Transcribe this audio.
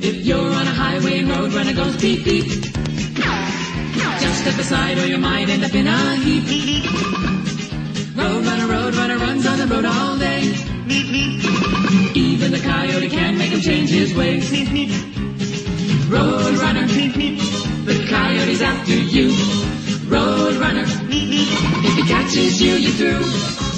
If you're on a highway and roadrunner goes beep beep, just step aside or you might end up in a heap. Roadrunner, roadrunner runs on the road all day. Even the coyote can't make him change his ways. Roadrunner, the coyote's after you. Roadrunner, if he catches you, you're through.